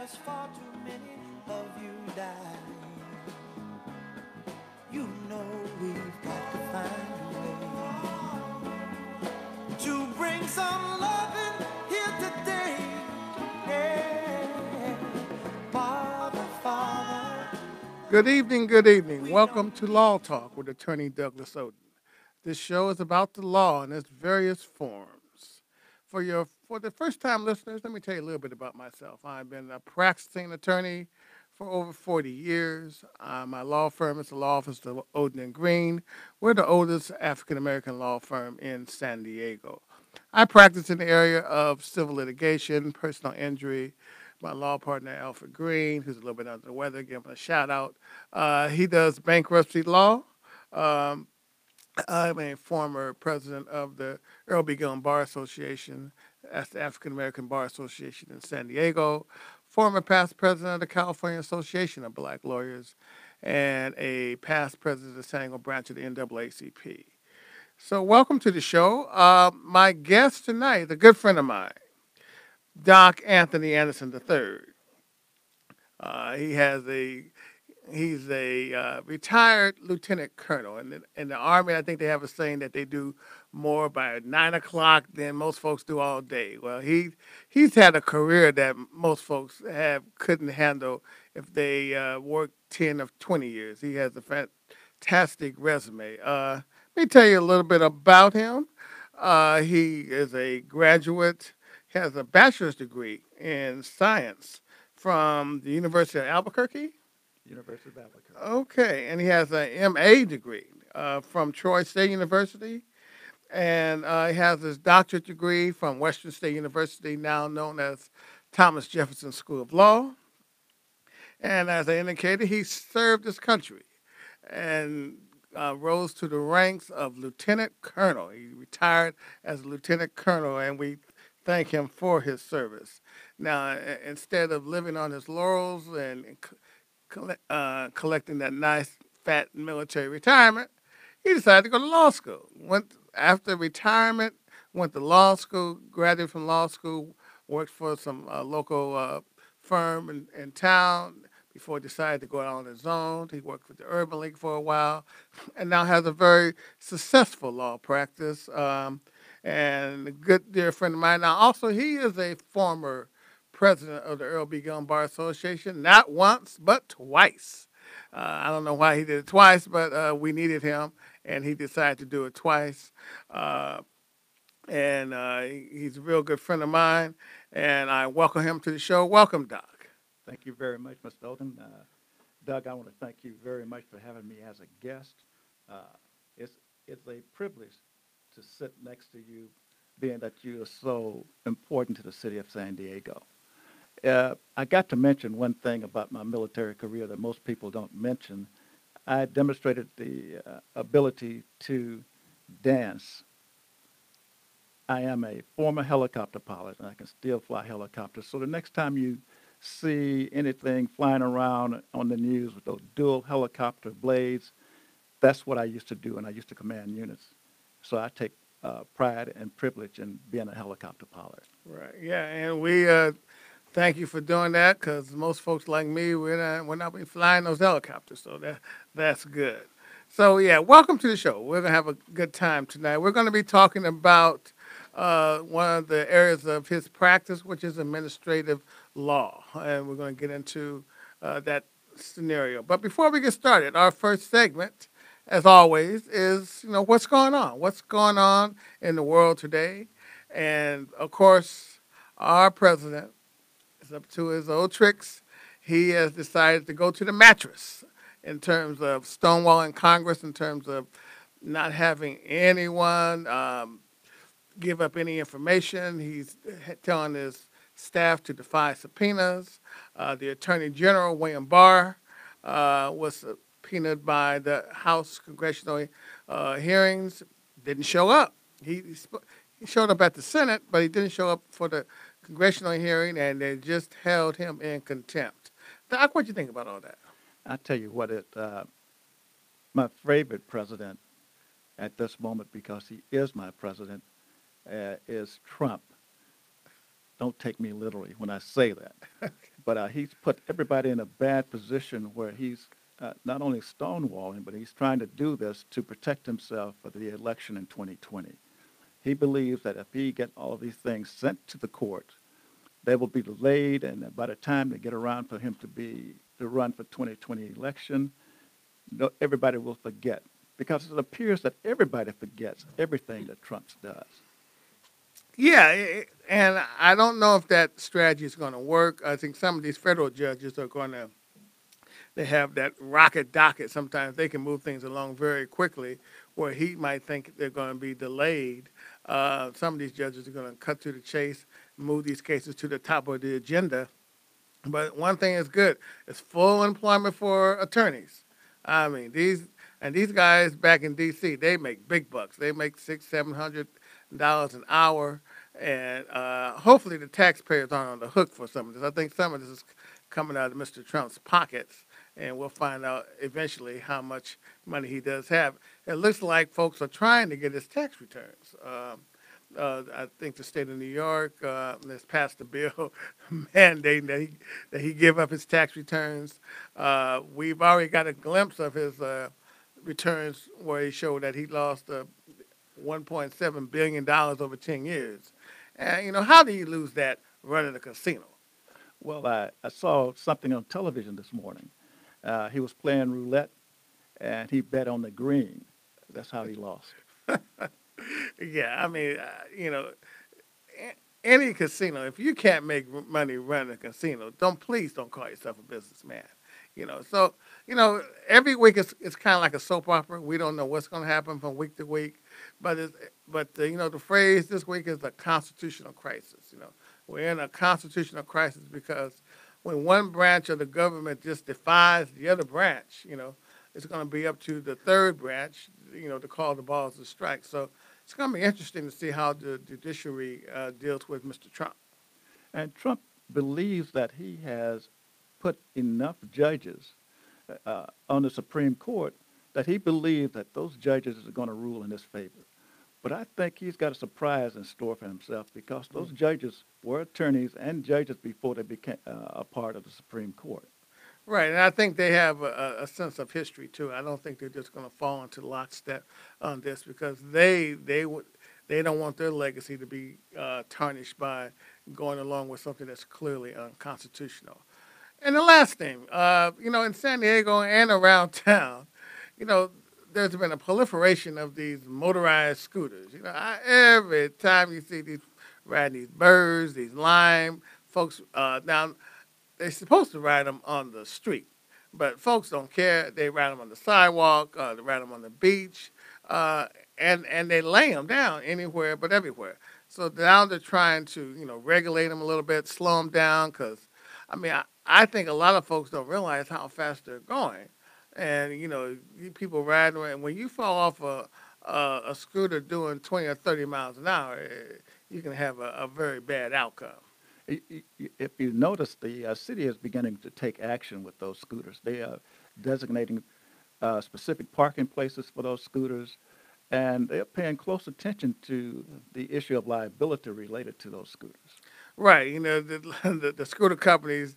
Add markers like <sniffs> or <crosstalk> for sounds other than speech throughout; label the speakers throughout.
Speaker 1: There's far too many of you dying. You know we've got to find a way to bring some loving here today. Yeah. Father, Father.
Speaker 2: Good evening, good evening. Welcome to Law Talk with Attorney Douglas Oden. This show is about the law in its various forms. For your for the first time listeners, let me tell you a little bit about myself. I've been a practicing attorney for over 40 years. Uh, my law firm is the law office of Oden and Green. We're the oldest African American law firm in San Diego. I practice in the area of civil litigation, personal injury. My law partner, Alfred Green, who's a little bit under the weather, give him a shout out. Uh, he does bankruptcy law. Um, I'm a former president of the Earl B. Gilliam Bar Association. That's the African American Bar Association in San Diego. Former past president of the California Association of Black Lawyers, and a past president of the San Diego branch of the NAACP. So, welcome to the show. Uh, my guest tonight a good friend of mine, Doc Anthony Anderson III. Uh, he has a he's a uh, retired lieutenant colonel in the, in the army. I think they have a saying that they do more by nine o'clock than most folks do all day. Well, he he's had a career that most folks have couldn't handle if they uh, worked ten of twenty years. He has a fantastic resume. Uh, let me tell you a little bit about him. Uh, he is a graduate, has a bachelor's degree in science from the University of Albuquerque.
Speaker 3: University of Albuquerque.
Speaker 2: Okay, and he has an MA degree uh, from Troy State University, and uh, he has his doctorate degree from Western State University, now known as Thomas Jefferson School of Law. And as I indicated, he served his country and uh, rose to the ranks of lieutenant colonel. He retired as lieutenant colonel, and we thank him for his service. Now, instead of living on his laurels and c- colle- uh, collecting that nice fat military retirement, he decided to go to law school. Went after retirement, went to law school, graduated from law school, worked for some uh, local uh, firm in, in town before decided to go out on his own. He worked with the Urban League for a while, <sniffs> and now has a very successful law practice. Um, and a good dear friend of mine. Now, also, he is a former president of the Earl B. Gilliam Bar Association, not once, but twice. Uh, I don't know why he did it twice, but uh, we needed him, and he decided to do it twice. Uh, and uh, he's a real good friend of mine, and I welcome him to the show. Welcome, Doc.
Speaker 3: Thank you very much, Mr. Oden. Uh, Doug, I want to thank you very much for having me as a guest. Uh, it's, it's a privilege to sit next to you, being that you are so important to the city of San Diego. Uh, I got to mention one thing about my military career that most people don't mention. I demonstrated the uh, ability to dance. I am a former helicopter pilot, and I can still fly helicopters. So the next time you see anything flying around on the news with those dual helicopter blades, that's what I used to do, and I used to command units. So I take uh, pride and privilege in being a helicopter pilot.
Speaker 2: Right. Yeah, and we uh, thank you for doing that because most folks like me, we're not we're not be flying those helicopters, so that that's good. So yeah, welcome to the show. We're gonna have a good time tonight. We're gonna be talking about uh, one of the areas of his practice, which is administrative law, and we're gonna get into uh, that scenario. But before we get started, our first segment, as always, is you know what's going on, what's going on in the world today, and of course, our president up to his old tricks. He has decided to go to the mattress in terms of stonewalling Congress, in terms of not having anyone um, give up any information. He's telling his staff to defy subpoenas. Uh, the Attorney General, William Barr, uh, was subpoenaed by the House congressional uh, hearings, didn't show up. He, he he showed up at the Senate, but he didn't show up for the congressional hearing, and they just held him in contempt. Doc, what do you think about all that?
Speaker 3: I tell you what, it uh, my favorite president at this moment because he is my president uh, is Trump. Don't take me literally when I say that, <laughs> but uh, he's put everybody in a bad position where he's uh, not only stonewalling, but he's trying to do this to protect himself for the election in 2020. He believes that if he get all of these things sent to the court, they will be delayed, and by the time they get around for him to be to run for 2020 election, no, everybody will forget because it appears that everybody forgets everything that Trump does.
Speaker 2: Yeah, and I don't know if that strategy is going to work. I think some of these federal judges are going to. They have that rocket docket. Sometimes they can move things along very quickly, where he might think they're going to be delayed. Uh, some of these judges are going to cut to the chase, move these cases to the top of the agenda. But one thing is good: it's full employment for attorneys. I mean, these and these guys back in D.C. they make big bucks. They make six, seven hundred dollars an hour, and uh, hopefully the taxpayers aren't on the hook for some of this. I think some of this is coming out of Mr. Trump's pockets, and we'll find out eventually how much money he does have. It looks like folks are trying to get his tax returns. Um, uh, I think the state of New York uh, has passed a bill <laughs> mandating that he that he give up his tax returns. Uh, we've already got a glimpse of his uh, returns where he showed that he lost uh, 1.7 billion dollars over 10 years. And you know, how do you lose that running a casino?
Speaker 3: Well, I, I saw something on television this morning. Uh, he was playing roulette, and he bet on the green. That's how he lost. <laughs>
Speaker 2: Yeah, I mean, uh, you know, any casino, if you can't make money running a casino, don't please don't call yourself a businessman. You know, so you know, every week it's it's kind of like a soap opera. We don't know what's going to happen from week to week, but it's, but uh, you know, the phrase this week is a constitutional crisis. You know, we're in a constitutional crisis because when one branch of the government just defies the other branch, you know, it's going to be up to the third branch, you know, to call the balls to strike. So it's going to be interesting to see how the judiciary uh, deals with Mr. Trump.
Speaker 3: And Trump believes that he has put enough judges uh, on the Supreme Court that he believes that those judges are going to rule in his favor. But I think he's got a surprise in store for himself because those judges were attorneys and judges before they became uh, a part of the Supreme Court.
Speaker 2: Right, and I think they have a, a sense of history too. I don't think they're just going to fall into lockstep on this because they they would they don't want their legacy to be uh, tarnished by going along with something that's clearly unconstitutional. And the last thing, uh, you know, in San Diego and around <laughs> town, you know, there's been a proliferation of these motorized scooters. You know, I, every time you see these riding these birds, these lime folks, uh, now they're supposed to ride them on the street, but folks don't care. They ride them on the sidewalk, uh, they ride them on the beach, uh, and and they lay them down anywhere but everywhere. So now they're trying to you know regulate them a little bit, slow them down, because I mean I, I think a lot of folks don't realize how fast they're going, and you know you people riding around when you fall off a a, a scooter doing twenty or thirty miles an hour, eh, you can have a, a very bad outcome.
Speaker 3: If you notice, the uh, city is beginning to take action with those scooters. They are designating uh, specific parking places for those scooters, and they're paying close attention to the issue of liability related to those scooters.
Speaker 2: Right, you know the, <laughs> the the scooter companies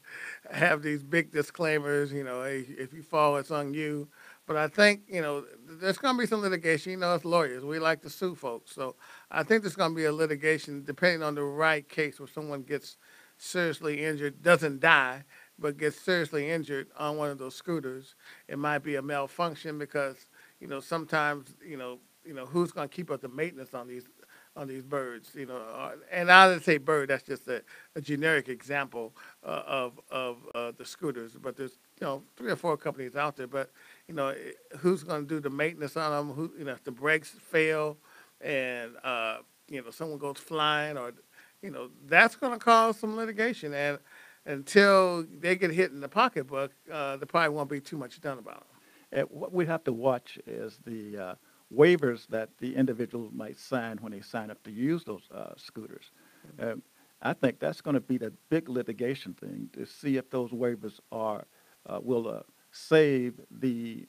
Speaker 2: have these big disclaimers. You know, hey, if you fall, it's on you. But I think you know there's going to be some litigation. You know, as lawyers, we like to sue folks. So I think there's going to be a litigation depending on the right case where someone gets seriously injured, doesn't die, but gets seriously injured on one of those scooters. It might be a malfunction because you know sometimes you know you know who's going to keep up the maintenance on these on these birds, you know, uh, and I didn't say bird. That's just a, a generic example uh, of of uh, the scooters. But there's you know three or four companies out there. But you know, eh, who's going to do the maintenance on them? Who you know, if the brakes fail, and uh, you know someone goes flying, or you know that's going to cause some litigation. And until they get hit in the pocketbook, uh, there probably won't be too much done about them.
Speaker 3: And what we have to watch is the uh, waivers that the individual might sign when they sign up to use those uh, scooters. Um, I think that's going to be the big litigation thing to see if those waivers are uh, will uh, save the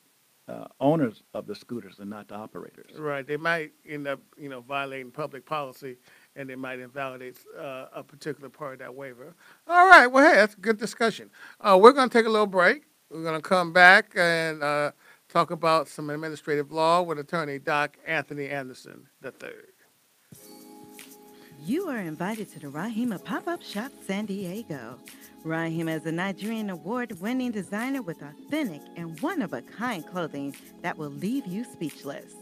Speaker 3: uh, owners of the scooters and not the operators.
Speaker 2: Right. They might end up, you know, violating public policy and it might invalidate uh, a particular part of that waiver. All right, well, hey, that's a good discussion. Uh, we're going to take a little break. We're going to come back and uh, talk about some administrative law with attorney Doc Anthony Anderson III.
Speaker 4: You are invited to the Rahima Pop Up Shop San Diego. Rahima is a Nigerian award winning designer with authentic and one of a kind clothing that will leave you speechless.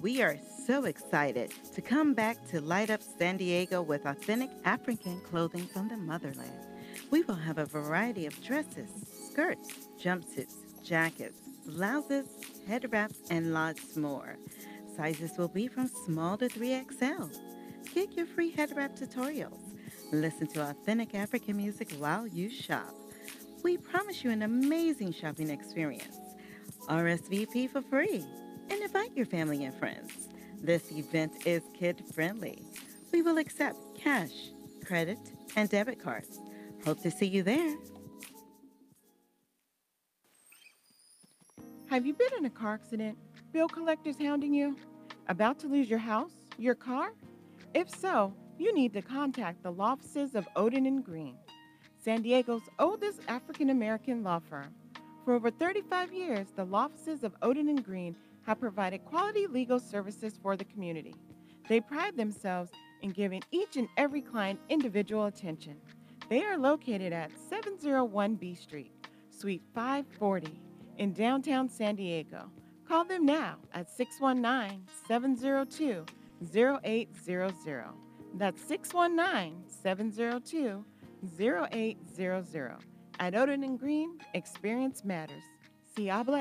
Speaker 4: We are so excited to come back to light up San Diego with authentic African clothing from the motherland. We will have a variety of dresses, skirts, jumpsuits, jackets, blouses, head wraps, and lots more. Sizes will be from small to 3XL. Get your free head wrap tutorials. Listen to authentic African music while you shop. We promise you an amazing shopping experience. RSVP for free and invite your family and friends. This event is kid friendly. We will accept cash, credit, and debit cards. Hope to see you there.
Speaker 5: Have you been in a car accident? Bill collectors hounding you? About to lose your house? Your car? If so, you need to contact the law offices of Oden and Green, San Diego's oldest African American law firm. For over 35 years, the law offices of Oden and Green have provided quality legal services for the community. They pride themselves in giving each and every client individual attention. They are located at 701 B Street, Suite 540 in downtown San Diego. Call them now at 619 702 0800. That's 619 702 0800. At Oden and Green, experience matters. Si habla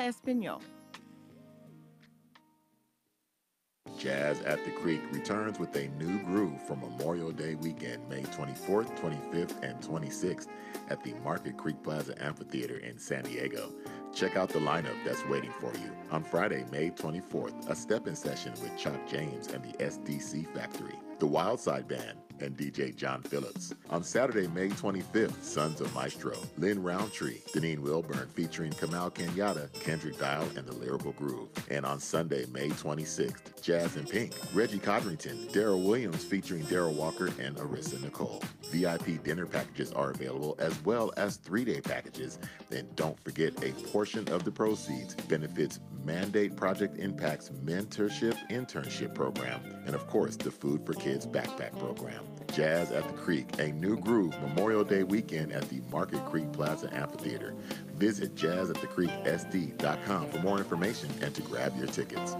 Speaker 6: Jazz at the Creek returns with a new groove for Memorial Day weekend, May 24th, 25th, and 26th at the Market Creek Plaza Amphitheater in San Diego. Check out the lineup that's waiting for you. On Friday, May 24th, a step-in session with Chuck James and the SDC Factory, the Wildside Band, and DJ John Phillips. On Saturday, May 25th, Sons of Maestro, Lynn Roundtree, Deneen Wilburn featuring Kamal Kenyatta, Kendrick Dial, and the Lyrical Groove. And on Sunday, May 26th, Jazz in Pink, Reggie Codrington, Daryl Williams featuring Daryl Walker and Arissa Nicole. VIP dinner packages are available as well as three-day packages. And don't forget a portion of the proceeds benefits Mandate Project Impact's mentorship internship program, and of course, the Food for Kids backpack program. Jazz at the Creek, a new groove Memorial Day weekend at the Market Creek Plaza Amphitheater. Visit jazzatthecreeksd.com for more information and to grab your tickets.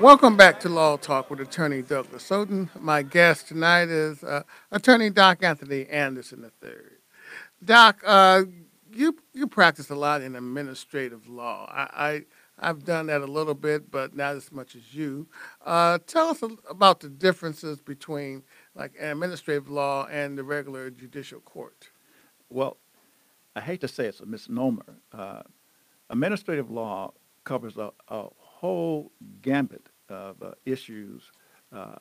Speaker 2: Welcome back to Law Talk with Attorney Douglas Oden. My guest tonight is uh, Attorney Doc Anthony Anderson III. Doc, uh, you you practice a lot in administrative law. I, I I've done that a little bit, but not as much as you. Uh, tell us about the differences between like administrative law and the regular judicial court.
Speaker 3: Well, I hate to say it's a misnomer. Uh, administrative law covers a, a whole gambit of uh, issues. Uh,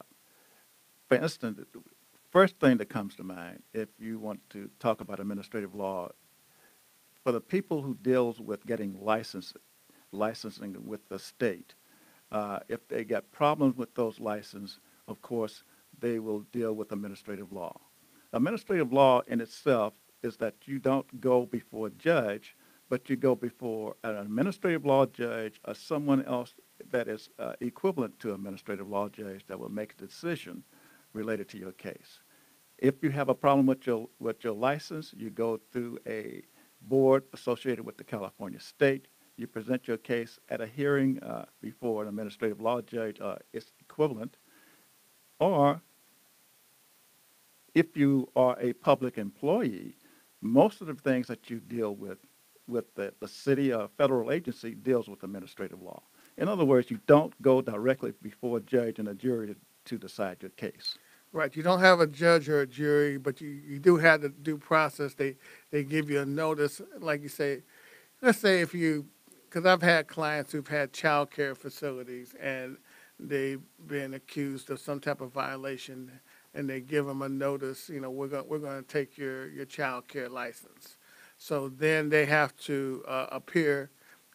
Speaker 3: for instance, first thing that comes to mind if you want to talk about administrative law, for the people who deals with getting license, licensing with the state, uh, if they got problems with those licenses, of course, they will deal with administrative law. Administrative law in itself is that you don't go before a judge, but you go before an administrative law judge or someone else that is uh, equivalent to administrative law judge that will make a decision related to your case. If you have a problem with your with your license, you go through a board associated with the California state. You present your case at a hearing uh, before an administrative law judge or its equivalent, or if you are a public employee, most of the things that you deal with with the, the city or federal agency deals with administrative law. In other words, you don't go directly before a judge and a jury to, to decide your case.
Speaker 2: Right. You don't have a judge or a jury, but you, you do have the due process. They they give you a notice, like you say. Let's say if you, because I've had clients who've had child care facilities and they've been accused of some type of violation, and they give them a notice. You know, we're going we're going to take your your child care license. So then they have to uh, appear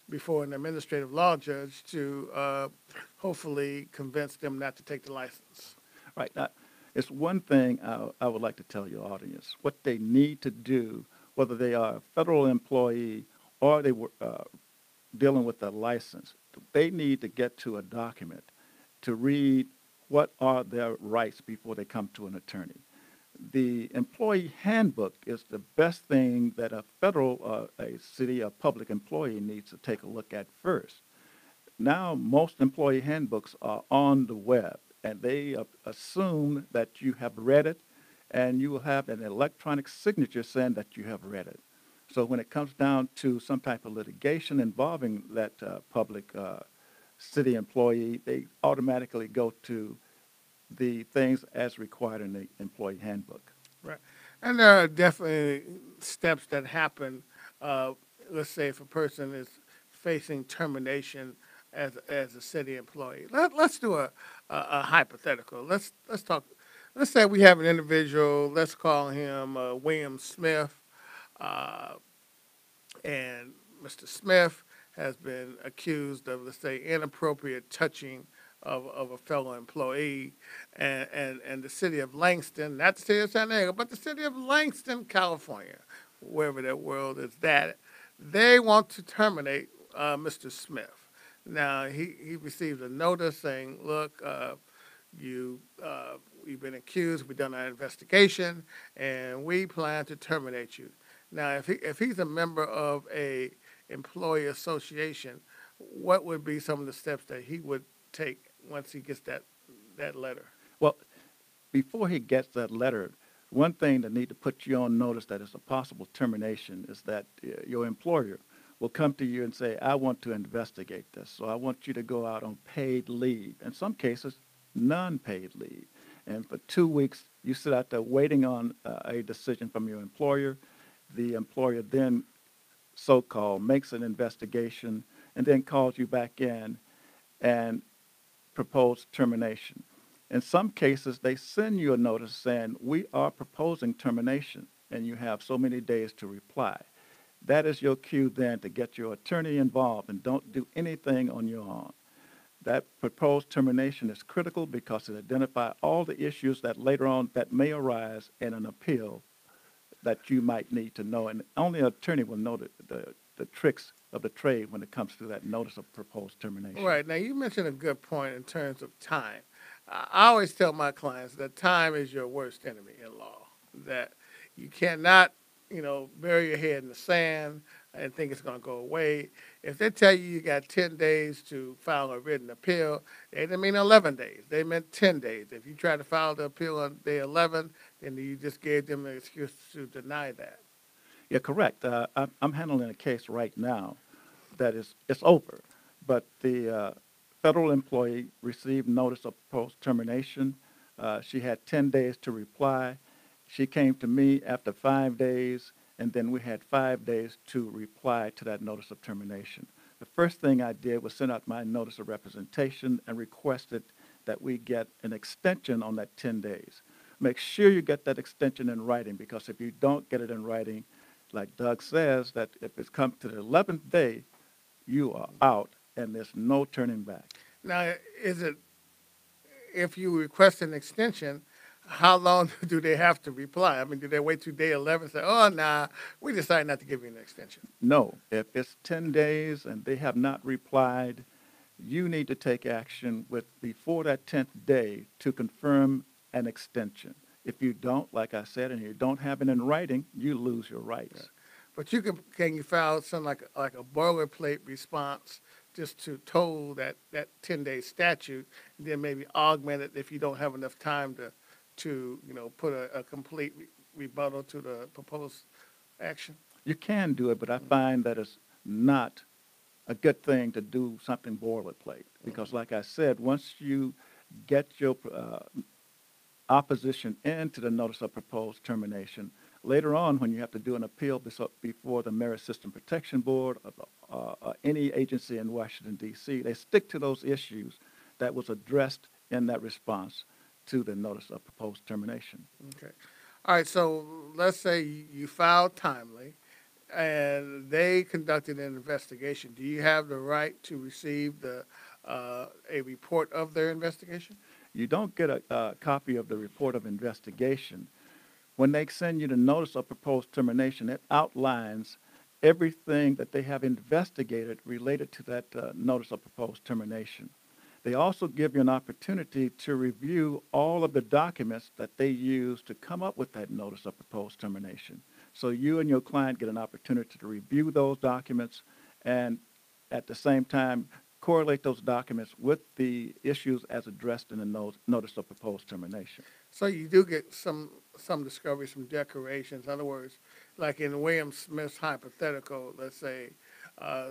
Speaker 2: before an administrative law judge to uh, hopefully convince them not to take the license.
Speaker 3: Right. Now, it's one thing I, I would like to tell your audience. What they need to do, whether they are a federal employee or they were uh, dealing with a license, they need to get to a document to read what are their rights before they come to an attorney. The employee handbook is the best thing that a federal, uh, a city, a public employee needs to take a look at first. Now, most employee handbooks are on the web, and they uh, assume that you have read it, and you will have an electronic signature saying that you have read it. So when it comes down to some type of litigation involving that uh, public uh, city employee, they automatically go to the things as required in the employee handbook.
Speaker 2: Right. And there are definitely steps that happen. Uh, let's say if a person is facing termination as, as a city employee. Let, let's do a, a, a hypothetical. Let's, let's talk. Let's say we have an individual, let's call him uh, William Smith. Uh, and Mr. Smith has been accused of, let's say, inappropriate touching of, of a fellow employee. And, and, and the city of Langston, not the city of San Diego, but the city of Langston, California, wherever that world is that, they want to terminate uh, Mr. Smith. Now, he, he received a notice saying, look, uh, you, uh, we've been accused, we've done our investigation, and we plan to terminate you. Now, if he, if he's a member of a employee association, what would be some of the steps that he would take once he gets that, that letter?
Speaker 3: Well, before he gets that letter, one thing that need to put you on notice that it's a possible termination is that uh, your employer will come to you and say, I want to investigate this. So I want you to go out on paid leave. In some cases, non-paid leave. And for two weeks, you sit out there waiting on uh, a decision from your employer. The employer then, so-called, makes an investigation and then calls you back in and propose termination. In some cases, they send you a notice saying, we are proposing termination, and you have so many days to reply. That is your cue then to get your attorney involved and don't do anything on your own. That proposed termination is critical because it identifies all the issues that later on that may arise in an appeal that you might need to know. And only an attorney will know the, the, the tricks of the trade when it comes to that notice of proposed termination.
Speaker 2: Right. Now, you mentioned a good point in terms of time. I always tell my clients that time is your worst enemy in law, that you cannot, you know, bury your head in the sand and think it's going to go away. If they tell you you got 10 days to file a written appeal, they didn't mean 11 days. They meant 10 days. If you try to file the appeal on day 11, then you just gave them an excuse to deny that.
Speaker 3: Yeah, correct. Uh, I'm, I'm handling a case right now that is it's over, but the uh, federal employee received notice of proposed termination. Uh, she had 10 days to reply. She came to me after five days, and then we had five days to reply to that notice of termination. The first thing I did was send out my notice of representation and requested that we get an extension on that 10 days. Make sure you get that extension in writing because if you don't get it in writing, like Doug says, that if it's come to the 11th day, you are out and there's no turning back.
Speaker 2: Now, is it, if you request an extension, how long <laughs> do they have to reply? I mean, do they wait to day 11 and say, oh, nah, we decided not to give you an extension?
Speaker 3: No, if it's 10 days and they have not replied, you need to take action with before that 10th day to confirm an extension. If you don't, like I said, and you don't have it in writing, you lose your rights.
Speaker 2: But you can, can you file something like, like a boilerplate response just to toll that, that 10-day statute, and then maybe augment it if you don't have enough time to, to, you know, put a, a complete re- rebuttal to the proposed action?
Speaker 3: You can do it, but I find that it's not a good thing to do something boilerplate. Because like I said, once you get your uh, opposition into the notice of proposed termination, later on, when you have to do an appeal before the Merit System Protection Board, or uh, uh, any agency in Washington, D.C., they stick to those issues that was addressed in that response to the notice of proposed termination.
Speaker 2: Okay. All right, so let's say you you filed timely. and they conducted an investigation. Do you have the right to receive the uh, a report of their investigation?
Speaker 3: You don't get a, a copy of the report of investigation. When they send you the notice of proposed termination, it outlines everything that they have investigated related to that uh, notice of proposed termination. They also give you an opportunity to review all of the documents that they use to come up with that notice of proposed termination. So you and your client get an opportunity to review those documents and at the same time correlate those documents with the issues as addressed in the no- notice of proposed termination.
Speaker 2: So you do get some some discovery, some declarations. In other words, like in William Smith's hypothetical, let's say uh,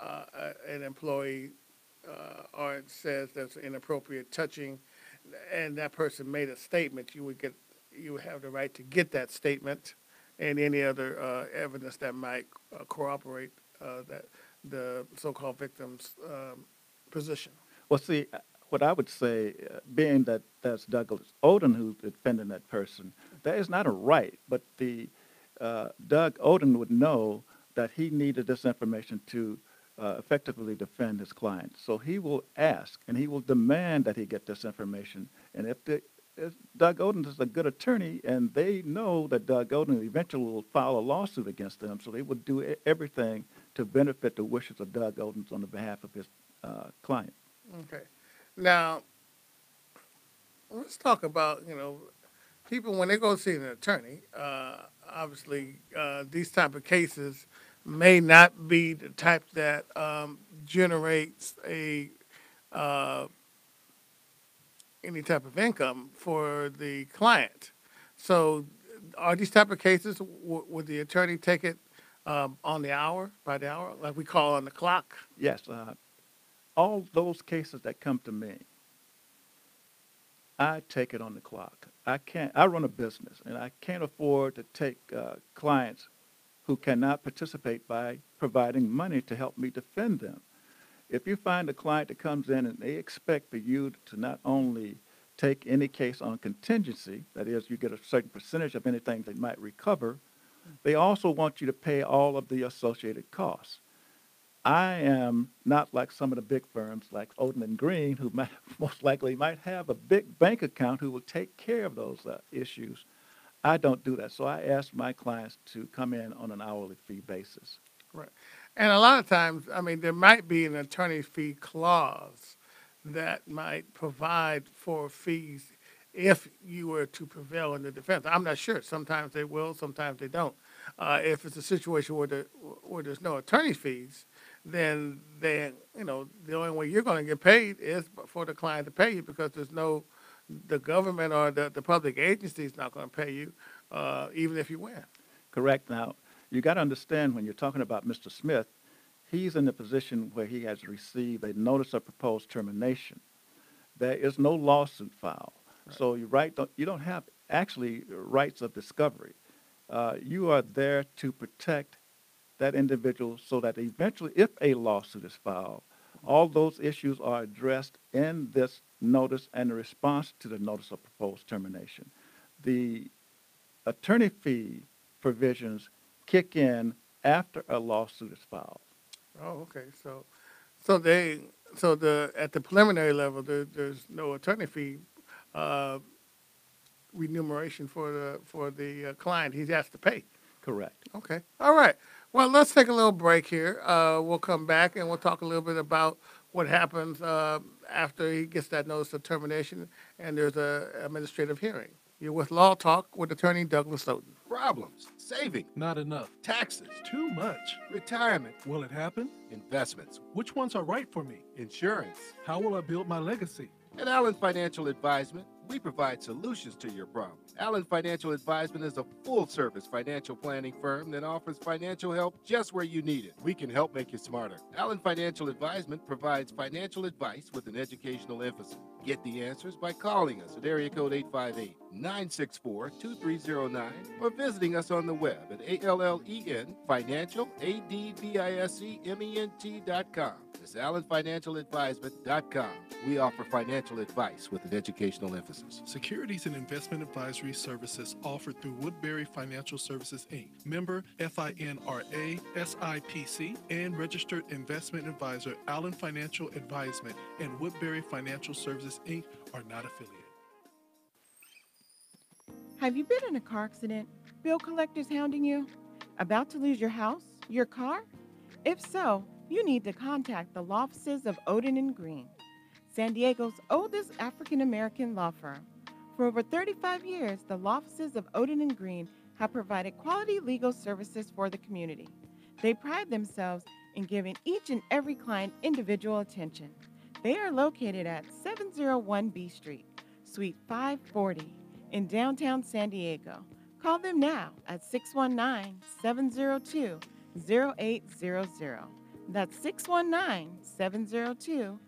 Speaker 2: uh, uh, an employee uh, or it says there's inappropriate touching, and that person made a statement, you would get you would have the right to get that statement and any other uh, evidence that might uh, corroborate uh, that the so-called victim's um, position.
Speaker 3: Well, see, uh, what I would say, uh, being that that's Douglas Oden who's defending that person, that is not a right, but the uh, Doug Oden would know that he needed this information to uh, effectively defend his client. So he will ask and he will demand that he get this information. And if the Doug Oden is a good attorney, and they know that Doug Oden eventually will file a lawsuit against them, so they would do everything to benefit the wishes of Doug Oden on the behalf of his uh, client.
Speaker 2: Okay. Now, let's talk about, you know, people when they go see an attorney, uh, obviously, uh, these type of cases may not be the type that um, generates a uh, any type of income for the client. So, are these type of cases w- would the attorney take it um, on the hour by the hour, like we call on the clock?
Speaker 3: Yes, uh, all those cases that come to me, I take it on the clock. I can't. I run a business, and I can't afford to take uh, clients who cannot participate by providing money to help me defend them. If you find a client that comes in and they expect for you to not only take any case on contingency, that is, you get a certain percentage of anything they might recover, they also want you to pay all of the associated costs. I am not like some of the big firms like Oden and Green, who might, <laughs> most likely might have a big bank account who will take care of those uh, issues. I don't do that. So I ask my clients to come in on an hourly fee basis.
Speaker 2: Right. And a lot of times, I mean, there might be an attorney fee clause that might provide for fees if you were to prevail in the defense. I'm not sure. Sometimes they will, sometimes they don't. Uh, if it's a situation where, the, where there's no attorney fees, then then you know the only way you're going to get paid is for the client to pay you because there's no the government or the, the public agency is not going to pay you uh, even if you win.
Speaker 3: Correct. Now, you got to understand when you're talking about Mr. Smith, he's in the position where he has received a notice of proposed termination. There is no lawsuit filed. So you right don't, you don't have actually rights of discovery. Uh, you are there to protect that individual so that eventually, if a lawsuit is filed, all those issues are addressed in this notice and the response to the notice of proposed termination. The attorney fee provisions kick in after a lawsuit is filed.
Speaker 2: Oh, okay. So, so they, so the at the preliminary level, there, there's no attorney fee uh, remuneration for the for the uh, client. He has to pay.
Speaker 3: Correct.
Speaker 2: Okay. All right. Well, let's take a little break here. Uh, we'll come back and we'll talk a little bit about what happens uh, after he gets that notice of termination and there's a administrative hearing. You're with Law Talk with Attorney Douglas Oden.
Speaker 7: Problems, saving,
Speaker 8: Not enough.
Speaker 7: taxes,
Speaker 8: Too much.
Speaker 7: retirement,
Speaker 8: Will it happen?
Speaker 7: investments,
Speaker 8: Which ones are right for me?
Speaker 7: insurance.
Speaker 8: How will I build my legacy?
Speaker 7: At Allen Financial Advisement, we provide solutions to your problems. Allen Financial Advisement is a full service financial planning firm that offers financial help just where you need it. We can help make you smarter. Allen Financial Advisement provides financial advice with an educational emphasis. Get the answers by calling us at area code 858 964 2309 or visiting us on the web at ALLEN Financial, A-D-V-I-S-E-M-E-N-T.com. That's AllenFinancialAdvisement.com. We offer financial advice with an educational emphasis.
Speaker 8: Securities and investment advisory services offered through Woodbury Financial Services Inc., member FINRA, SIPC, and registered investment advisor Allen Financial Advisement and Woodbury Financial Services Inc. are not affiliated.
Speaker 5: Have you been in a car accident? Bill collectors hounding you? About to lose your house? Your car? If so, you need to contact the law offices of Oden and Green, San Diego's oldest African American law firm. For over 35 years, the law offices of Oden and Green have provided quality legal services for the community. They pride themselves in giving each and every client individual attention. They are located at 701 B Street, Suite 540 in downtown San Diego. Call them now at 619 702 0800. That's 619 702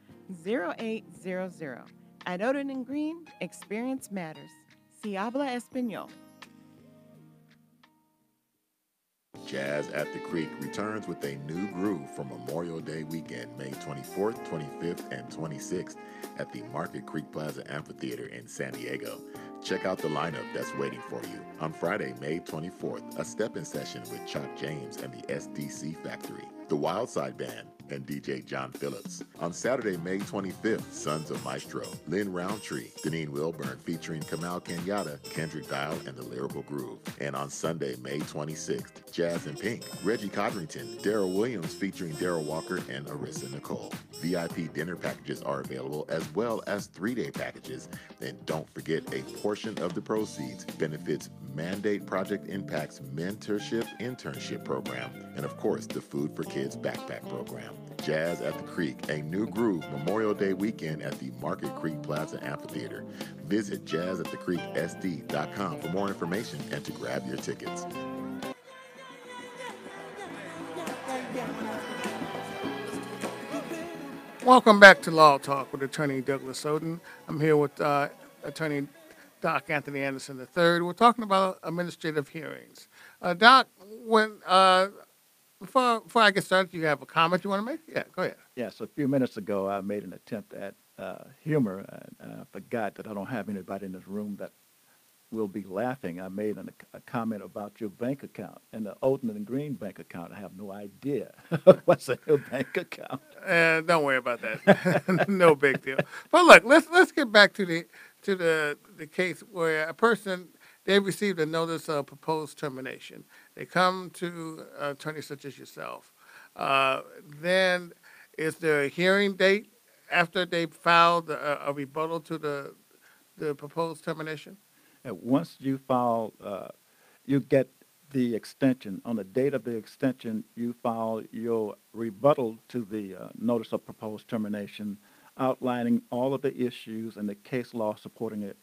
Speaker 5: 0800. At Oden and Green, experience matters. Si habla español.
Speaker 6: Jazz at the Creek returns with a new groove for Memorial Day weekend, May 24th, 25th, and 26th at the Market Creek Plaza Amphitheater in San Diego. Check out the lineup that's waiting for you. On Friday, May 24th, a step-in session with Chuck James and the SDC Factory, the Wildside Band, and DJ John Phillips. On Saturday, May 25th, Sons of Maestro, Lynn Roundtree, Deneen Wilburn featuring Kamal Kenyatta, Kendrick Dial, and the Lyrical Groove. And on Sunday, May 26th, Jazz and Pink, Reggie Codrington, Daryl Williams featuring Daryl Walker, and Arissa Nicole. VIP dinner packages are available as well as three-day packages. And don't forget a portion of the proceeds benefits Mandate Project Impact's mentorship internship program, and of course, the Food for Kids backpack program. Jazz at the Creek, a new groove Memorial Day weekend at the Market Creek Plaza Amphitheater. Visit jazzatthecreeksd.com for more information and to grab your tickets.
Speaker 2: Welcome back to Law Talk with Attorney Douglas Oden. I'm here with uh, Attorney Doc Anthony Anderson III. We're talking about administrative hearings. Uh, Doc, when uh, before before I get started, do you have a comment you want to make? Yeah, go ahead.
Speaker 3: Yes, a few minutes ago, I made an attempt at uh, humor, and I forgot that I don't have anybody in this room that will be laughing. I made an, a comment about your bank account and the Oden and Green bank account. I have no idea <laughs> what's in your bank account.
Speaker 2: Uh, don't worry about that. <laughs> no big deal. But look, let's let's get back to the to the the case where a person they received a notice of proposed termination. They come to uh, attorneys such as yourself. Uh, then, is there a hearing date after they filed a, a rebuttal to the the proposed termination?
Speaker 3: And once you file, uh, you get the extension. On the date of the extension, you file your rebuttal to the uh, notice of proposed termination, outlining all of the issues and the case law supporting it.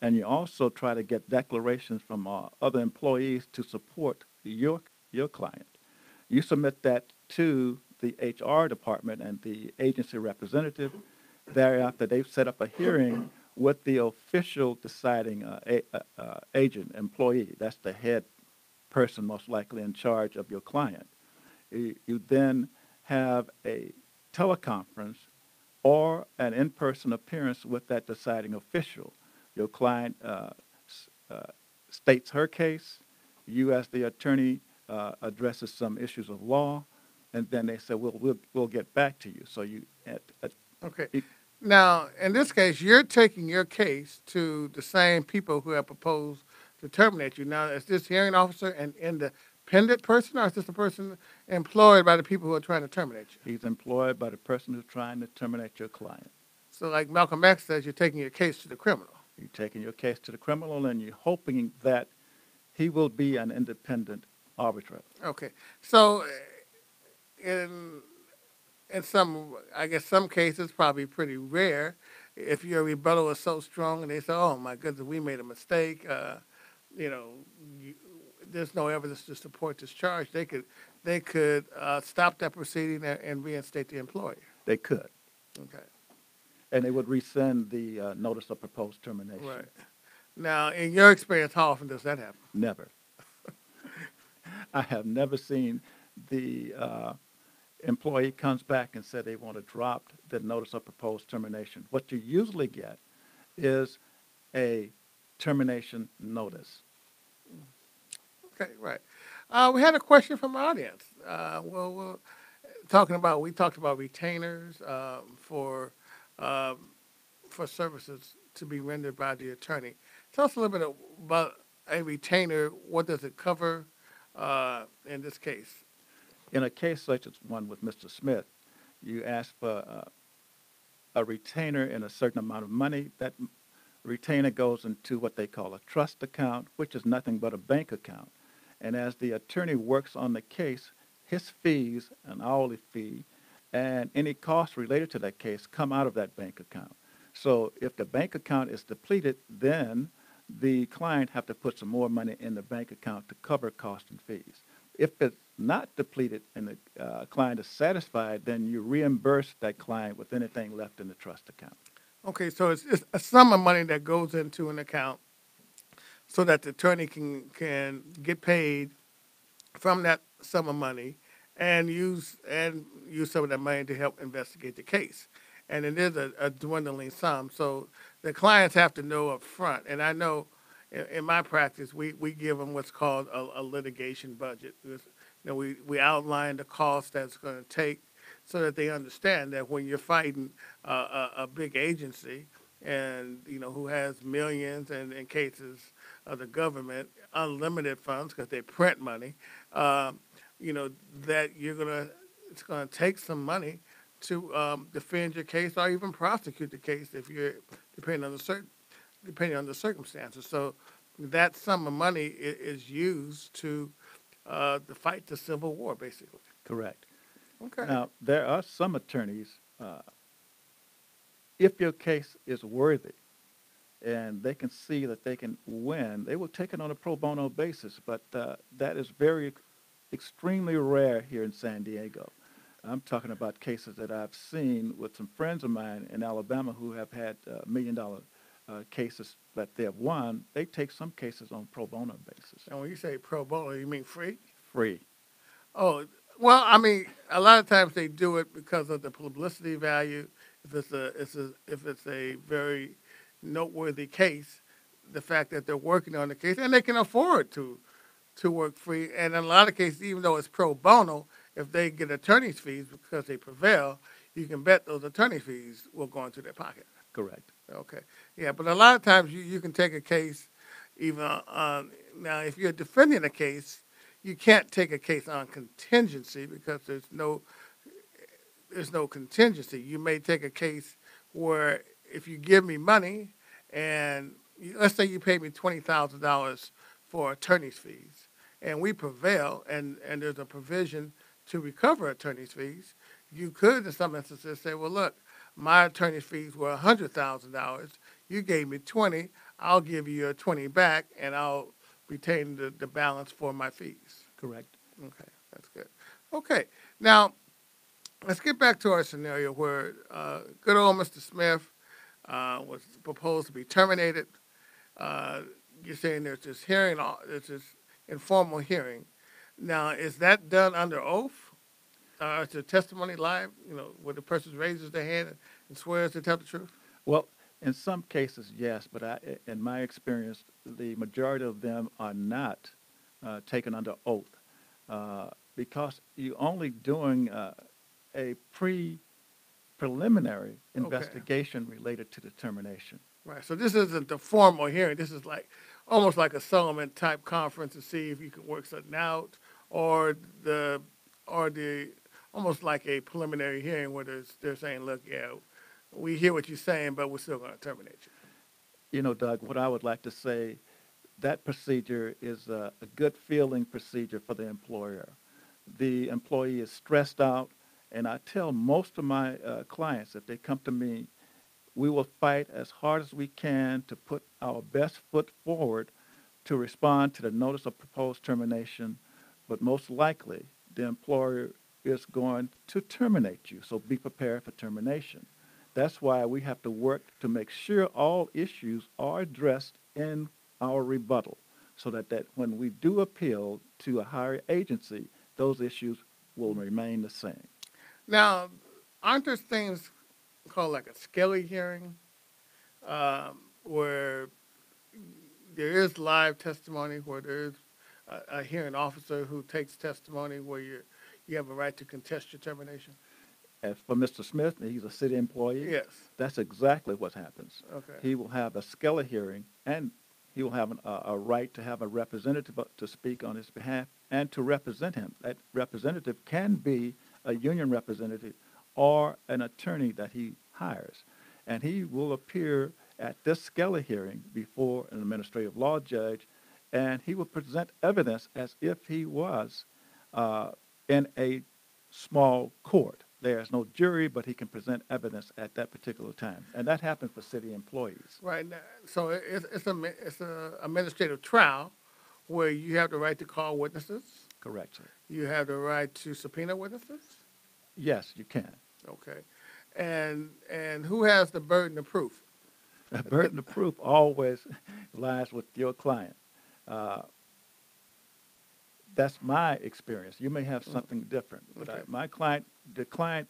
Speaker 3: And you also try to get declarations from uh, other employees to support your your client. You submit that to the HR department and the agency representative. Thereafter, they've set up a hearing with the official deciding uh, a, uh, uh, agent, employee. That's the head person most likely in charge of your client. You, you then have a teleconference or an in-person appearance with that deciding official. Your client uh, uh, states her case. You, as the attorney, uh, addresses some issues of law, and then they say, "We'll we'll, we'll get back to you." So you at, at,
Speaker 2: Okay.
Speaker 3: It-
Speaker 2: Now, in this case, you're taking your case to the same people who have proposed to terminate you. Now, is this hearing officer an independent person, or is this a person employed by the people who are trying to terminate you?
Speaker 3: he's employed by the person who's trying to terminate your client.
Speaker 2: So, like Malcolm X says, you're taking your case to the criminal.
Speaker 3: You're taking your case to the criminal, and you're hoping that he will be an independent arbitrator.
Speaker 2: Okay. So, eh, in in some, I guess some cases, probably pretty rare, if your rebuttal is so strong and they say, "Oh my goodness, we made a mistake," uh, you know, you, there's no evidence to support this charge. They could they could uh, stop that proceeding and, and reinstate the employer.
Speaker 3: They could,
Speaker 2: Okay.
Speaker 3: and they would rescind the uh, notice of proposed termination.
Speaker 2: Right. Now, in your experience, how often does that happen?
Speaker 3: Never. <laughs> I have never seen the uh, employee comes back and said they want to drop the notice of proposed termination. What you usually get is a termination notice.
Speaker 2: Okay, right. Uh, we had a question from our audience. Uh, well, well, talking about we talked about retainers um, for um, for services to be rendered by the attorney. Tell us a little bit about a retainer. What does it cover uh, in this case?
Speaker 3: In a case such as one with Mr. Smith, you ask for uh, a retainer in a certain amount of money. That retainer goes into what they call a trust account, which is nothing but a bank account. And as the attorney works on the case, his fees, an hourly fee, and any costs related to that case come out of that bank account. So if the bank account is depleted, then the client have to put some more money in the bank account to cover costs and fees. If it's not depleted and the uh, client is satisfied, then you reimburse that client with anything left in the trust account.
Speaker 2: Okay, so it's, it's a sum of money that goes into an account so that the attorney can can get paid from that sum of money and use and use some of that money to help investigate the case. And it is a, a dwindling sum, so the clients have to know up front. And I know in, in my practice, we, we give them what's called a, a litigation budget. Because, You know, we, we outline the cost that's going to take so that they understand that when you're fighting uh, a, a big agency and, you know, who has millions and in cases of the government, unlimited funds because they print money, um, you know, that you're going to, it's going to take some money to um, defend your case or even prosecute the case if you're, depending on the cir- depending on the circumstances. So that sum of money i- is used to, uh, to fight the Civil War, basically.
Speaker 3: Correct.
Speaker 2: Okay.
Speaker 3: Now, there are some attorneys, uh, if your case is worthy and they can see that they can win, they will take it on a pro bono basis, but uh, that is very extremely rare here in San Diego. I'm talking about cases that I've seen with some friends of mine in Alabama who have had uh, million dollar uh, cases that they have won. They take some cases on pro bono basis,
Speaker 2: And when you say pro bono, you mean free?
Speaker 3: free.
Speaker 2: Oh, well, I mean, a lot of times they do it because of the publicity value. If it's a, it's a, if it's a very noteworthy case, the fact that they're working on the case and they can afford to, to work free. And in a lot of cases, even though it's pro bono, if they get attorney's fees because they prevail, you can bet those attorney fees will go into their pocket.
Speaker 3: Correct.
Speaker 2: Okay, yeah, but a lot of times you, you can take a case even on, now, if you're defending a case, you can't take a case on contingency because there's no, there's no contingency. You may take a case where if you give me money and you, let's say you pay me twenty thousand dollars for attorney's fees and we prevail and, and there's a provision to recover attorney's fees, you could in some instances say, well, look, my attorney's fees were hundred thousand dollars. You gave me twenty. I'll give you your twenty back, and I'll retain the, the balance for my fees.
Speaker 3: Correct.
Speaker 2: Okay, that's good. Okay, now let's get back to our scenario where uh, good old Mr. Smith uh, was proposed to be terminated. Uh, you're saying there's this hearing, uh, there's this informal hearing. Now, is that done under oath? Uh, is the testimony live? You know, where the person raises their hand and swears to tell the truth?
Speaker 3: Well, in some cases, yes, but I, in my experience, the majority of them are not uh, taken under oath uh, because you're only doing uh, a pre preliminary investigation related to determination.
Speaker 2: Right. So this isn't the formal hearing. This is like almost like a settlement type conference to see if you can work something out, or the or the almost like a preliminary hearing where there's, they're saying, look, yeah, we hear what you're saying, but we're still going to terminate you.
Speaker 3: You know, Doug, what I would like to say, that procedure is a, a good feeling procedure for the employer. The employee is stressed out, and I tell most of my uh, clients if they come to me, we will fight as hard as we can to put our best foot forward to respond to the notice of proposed termination, but most likely the employer is going to terminate you. So be prepared for termination. That's why we have to work to make sure all issues are addressed in our rebuttal so that, that when we do appeal to a higher agency, those issues will remain the same.
Speaker 2: Now, aren't there things called like a Skelly hearing, um, where there is live testimony, where there is a, a hearing officer who takes testimony, where you you have a right to contest your termination?
Speaker 3: As for Mr. Smith, he's a city employee.
Speaker 2: Yes.
Speaker 3: That's exactly what happens.
Speaker 2: Okay.
Speaker 3: He will have a Skelly hearing, and he will have an, a, a right to have a representative uh, to speak on his behalf and to represent him. That representative can be a union representative or an attorney that he hires. And he will appear at this Skelly hearing before an administrative law judge, and he will present evidence as if he was uh, in a small court. There's no jury, but he can present evidence at that particular time. And that happens for city employees.
Speaker 2: Right. now- So it- it's it's a it's a administrative trial, where you have the right to call witnesses.
Speaker 3: Correct, sir.
Speaker 2: You have the right to subpoena witnesses.
Speaker 3: Yes, you can.
Speaker 2: Okay. And and who has the burden of proof?
Speaker 3: The <laughs> burden of proof always <laughs> lies with your client. Uh, that's my experience. You may have something different, but I, my client, the client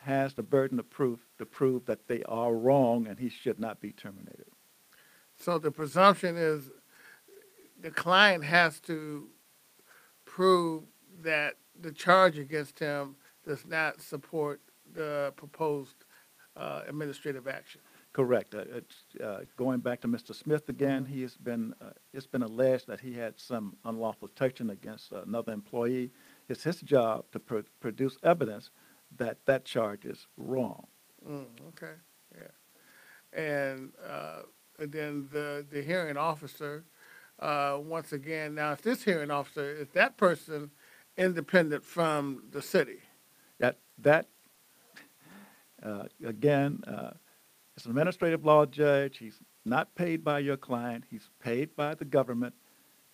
Speaker 3: has the burden of proof to prove that they are wrong and he should not be terminated.
Speaker 2: So the presumption is the client has to prove that the charge against him does not support the proposed uh, administrative action.
Speaker 3: Correct. Uh, uh, going back to Mr. Smith again, he has been, uh, it's been alleged that he had some unlawful touching against another employee. It's his job to pro- produce evidence that that charge is wrong.
Speaker 2: Mm, okay, yeah. And, uh, and then the, the hearing officer, uh, once again, now if this hearing officer, is that person independent from the city?
Speaker 3: That, that, uh, again, uh, it's an administrative law judge. He's not paid by your client. He's paid by the government.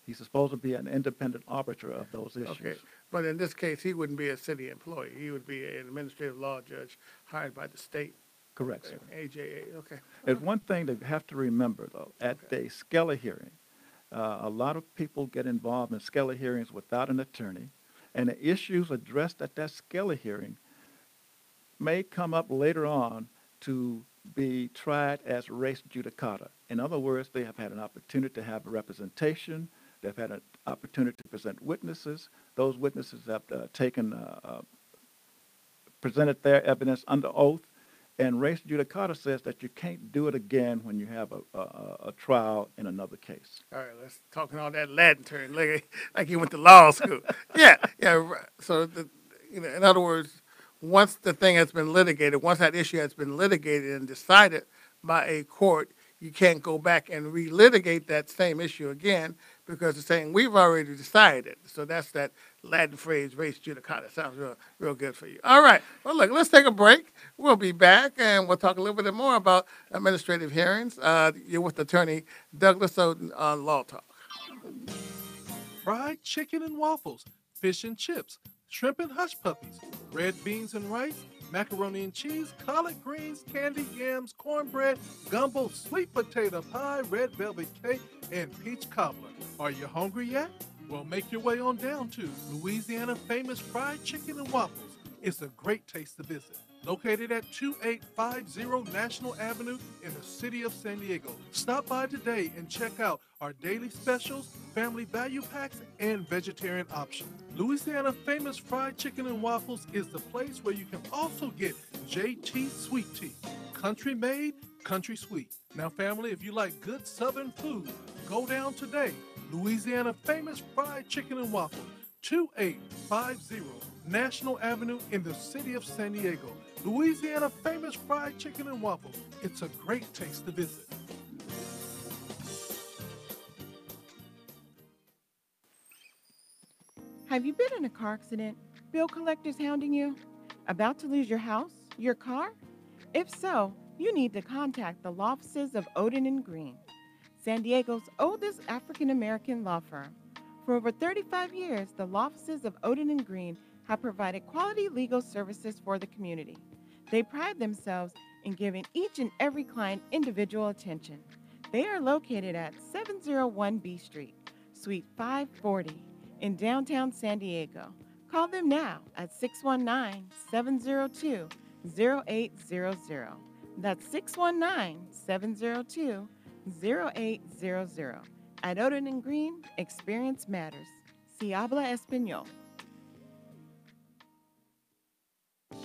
Speaker 3: He's supposed to be an independent arbiter of those issues.
Speaker 2: Okay, but in this case, he wouldn't be a city employee. He would be an administrative law judge hired by the state,
Speaker 3: Correct, sir.
Speaker 2: AJA, okay.
Speaker 3: There's one thing that you have to remember, though. At the Skelly hearing, uh, a lot of people get involved in Skelly hearings without an attorney, and the issues addressed at that Skelly hearing may come up later on to be tried as res judicata. In other words, they have had an opportunity to have a representation. They've had an opportunity to present witnesses. Those witnesses have uh, taken, uh, uh, presented their evidence under oath. And res judicata says that you can't do it again when you have a, a, a- a trial in another case.
Speaker 2: All right, let's talking all that Latin term, like, like you went to law school. <laughs> yeah, yeah. So, the, you know, in other words, once the thing has been litigated, once that issue has been litigated and decided by a court, you can't go back and relitigate that same issue again because it's saying we've already decided. So that's that Latin phrase, res judicata. Sounds real, real good for you. All right. Well, look, let's take a break. We'll be back and we'll talk a little bit more about administrative hearings. Uh, you're with Attorney Douglas Oden on Law Talk.
Speaker 8: fried chicken and waffles, fish and chips, shrimp and hush puppies, red beans and rice, macaroni and cheese, collard greens, candy yams, cornbread, gumbo, sweet potato pie, red velvet cake, and peach cobbler. Are you hungry yet? Well, make your way on down to Louisiana famous fried chicken and waffles. It's a great taste to visit. Located at 2850 National Avenue in the city of San Diego. Stop by today and check out our daily specials, family value packs, and vegetarian options. Louisiana famous fried chicken and waffles is the place where you can also get JT Sweet Tea. Country made, country sweet. Now, family, if you like good southern food, go down today. Louisiana famous fried chicken and waffles. 2850 National Avenue in the city of San Diego. Louisiana famous fried chicken and waffles. It's a great taste to visit.
Speaker 5: Have you been in a car accident? Bill collectors hounding you? About to lose your house? Your car? If so, you need to contact the law offices of Oden and Green, San Diego's oldest African American law firm. For over 35 years, the law offices of Oden and Green have provided quality legal services for the community. They pride themselves in giving each and every client individual attention. They are located at 701 B Street, Suite 540 in downtown San Diego. Call them now at 619 702 0800. That's 619 702 0800. At Oden and Green, experience matters. Si habla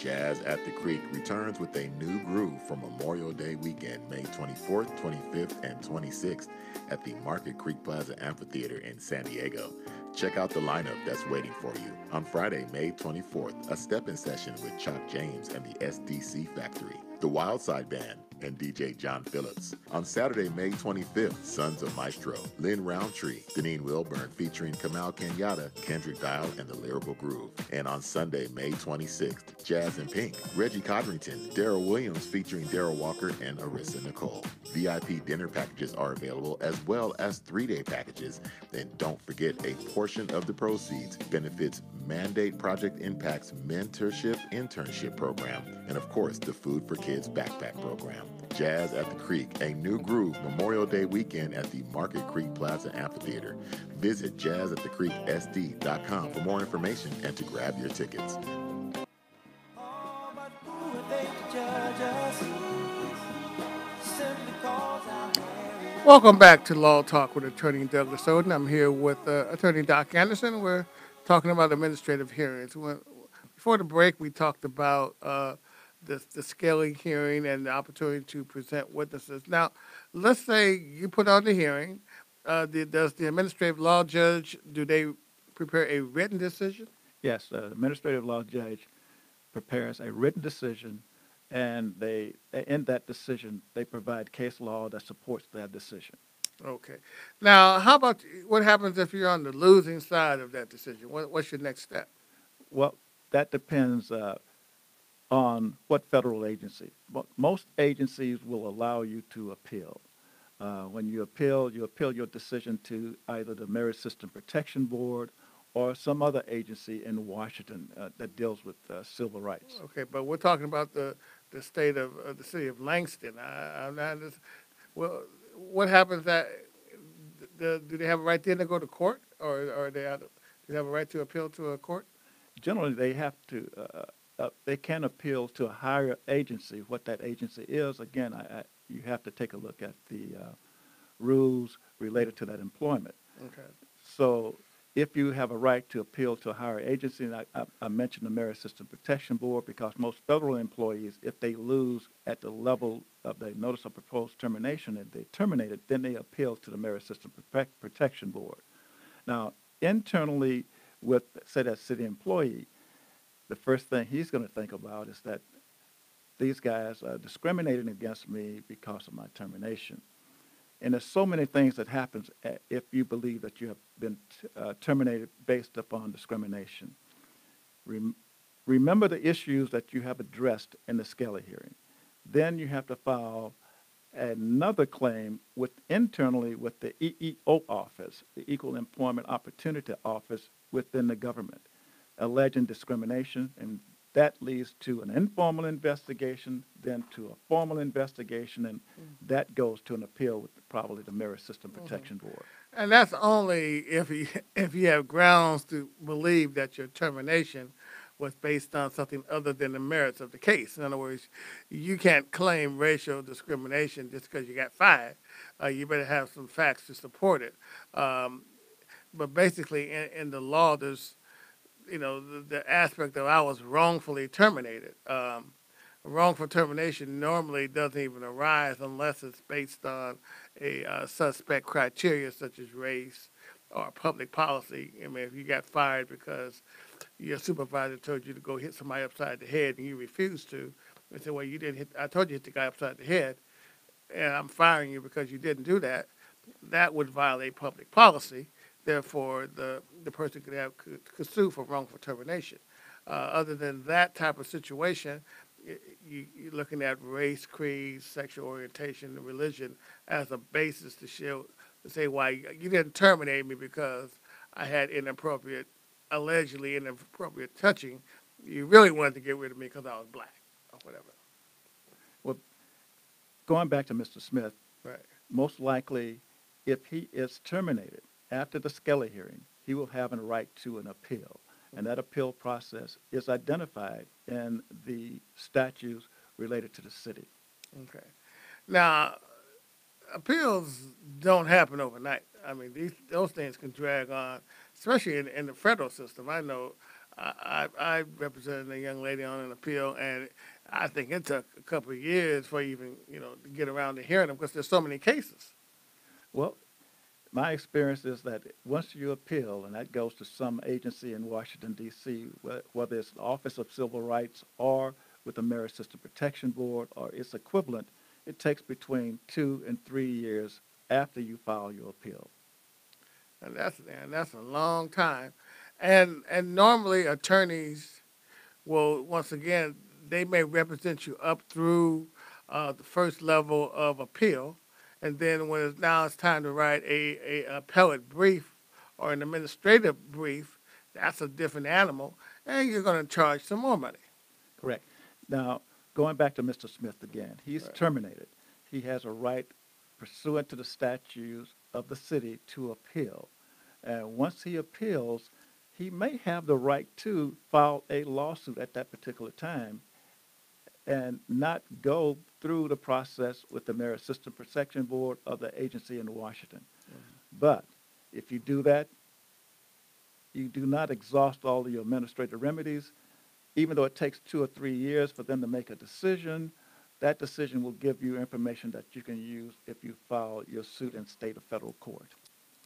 Speaker 6: Jazz at the Creek returns with a new groove for Memorial Day weekend, May 24th, 25th, and 26th at the Market Creek Plaza Amphitheater in San Diego. Check out the lineup that's waiting for you. On Friday, May 24th, a step-in session with Chuck James and the SDC Factory, the Wildside Band, and DJ John Phillips. On Saturday, May 25th, Sons of Maestro, Lynn Roundtree, Deneen Wilburn featuring Kamal Kenyatta, Kendrick Dial, and the Lyrical Groove. And on Sunday, May 26th, Jazz and Pink, Reggie Codrington, Daryl Williams featuring Daryl Walker and Arissa Nicole. VIP dinner packages are available as well as three-day packages. And don't forget a portion of the proceeds benefits Mandate Project Impact's mentorship internship program, and of course, the Food for Kids backpack program. Jazz at the Creek, a new groove Memorial Day weekend at the Market Creek Plaza Amphitheater. Visit jazzatthecreeksd.com for more information and to grab your tickets.
Speaker 2: Welcome back to Law Talk with Attorney Douglas Oden. I'm here with uh, Attorney Doc Anderson. We're talking about administrative hearings. Before the break, we talked about uh, the, the Skelly hearing and the opportunity to present witnesses. Now, let's say you put on the hearing. Uh, the, does the administrative law judge do they prepare a written decision?
Speaker 3: Yes, the administrative law judge prepares a written decision, and they, in that decision, they provide case law that supports that decision.
Speaker 2: Okay. Now, how about what happens if you're on the losing side of that decision? What, what's your next step?
Speaker 3: Well, that depends uh, on what federal agency. Most agencies will allow you to appeal. Uh, When you appeal, you appeal your decision to either the Merit System Protection Board or some other agency in Washington uh, that deals with uh, civil rights.
Speaker 2: Okay, but we're talking about the, the state of, uh, the city of Langston. I, I'm not, just- well, what happens that, the, do they have a right then to go to court? Or, or they, have- do they have a right to appeal to a court?
Speaker 3: Generally, they have to, uh, they can appeal to a higher agency. What that agency is, again, I, I, you have to take a look at the uh, rules related to that employment.
Speaker 2: Okay,
Speaker 3: So if you have a right to appeal to a higher agency, and I, I, I mentioned the Merit System Protection Board because most federal employees, if they lose at the level of the notice of proposed termination and they terminate it, then they appeal to the Merit System Protect- Protection Board. Now, internally with, say, that city employee, the first thing he's going to think about is that these guys are discriminating against me because of my termination. And there's so many things that happens uh, if you believe that you have been uh, terminated based upon discrimination. Rem- remember the issues that you have addressed in the Skelly hearing. Then you have to file another claim with internally with the EEO office, the Equal Employment Opportunity Office within the government, alleging discrimination, and that leads to an informal investigation, then to a formal investigation, and that goes to an appeal with probably the Merit System Protection Board.
Speaker 2: and that's only if you, <laughs> if you have grounds to believe that your termination was based on something other than the merits of the case. In other words, you can't claim racial discrimination just because you got fired. Uh, you better have some facts to support it. Um, but basically, in, in the law, there's, you know, the, the aspect of I was wrongfully terminated. Um, wrongful termination normally doesn't even arise unless it's based on a uh, suspect criteria such as race or public policy. I mean, if you got fired because your supervisor told you to go hit somebody upside the head and you refused to, they said, well, you didn't hit, I told you to hit the guy upside the head, and I'm firing you because you didn't do that, that would violate public policy. Therefore, the, the person could have, could, could sue for wrongful termination. Uh, other than that type of situation, y- you, you're looking at race, creed, sexual orientation, and religion as a basis to show, to say why you you didn't terminate me because I had inappropriate, allegedly inappropriate touching. You really wanted to get rid of me because I was black or whatever.
Speaker 3: Well, going back to Mr. Smith,
Speaker 2: Right.
Speaker 3: most likely, if he is terminated after the Skelly hearing, he will have a right to an appeal. And that appeal process is identified in the statutes related to the city.
Speaker 2: Okay. Now, appeals don't happen overnight. I mean, these those things can drag on, especially in, in the federal system. I know I, I, I represented a young lady on an appeal, and I think it took a couple of years for even you know to get around to hearing them because there's so many cases.
Speaker 3: Well, my experience is that once you appeal, and that goes to some agency in Washington, D.C., whether it's the Office of Civil Rights or with the Merit System Protection Board or its equivalent, it takes between two and three years after you file your appeal.
Speaker 2: And that's and that's a long time. And and normally attorneys will once again they may represent you up through uh, the first level of appeal, and then when it's, now it's time to write a, a appellate brief or an administrative brief, that's a different animal, and you're going to charge some more money.
Speaker 3: Correct. Now, going back to Mr. Smith again, he's
Speaker 2: Right.
Speaker 3: terminated. He has a right pursuant to the statutes of the city to appeal. And once he appeals, he may have the right to file a lawsuit at that particular time and not go through the process with the Merit System Protection Board of the agency in Washington. Mm-hmm. But if you do that, you do not exhaust all of your administrative remedies. Even though it takes two or three years for them to make a decision, that decision will give you information that you can use if you file your suit in state or federal court.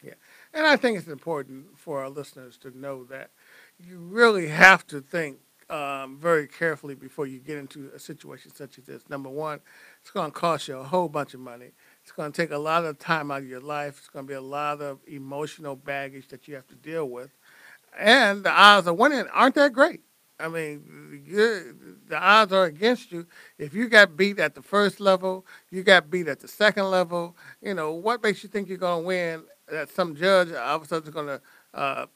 Speaker 2: Yeah, and I think it's important for our listeners to know that you really have to think um, very carefully before you get into a situation such as this. Number one, it's going to cost you a whole bunch of money. It's going to take a lot of time out of your life. It's going to be a lot of emotional baggage that you have to deal with. And the odds of winning aren't that great. I mean, the odds are against you. If you got beat at the first level, you got beat at the second level. You know what makes you think you're going to win? That some judge all of a sudden is going to uh,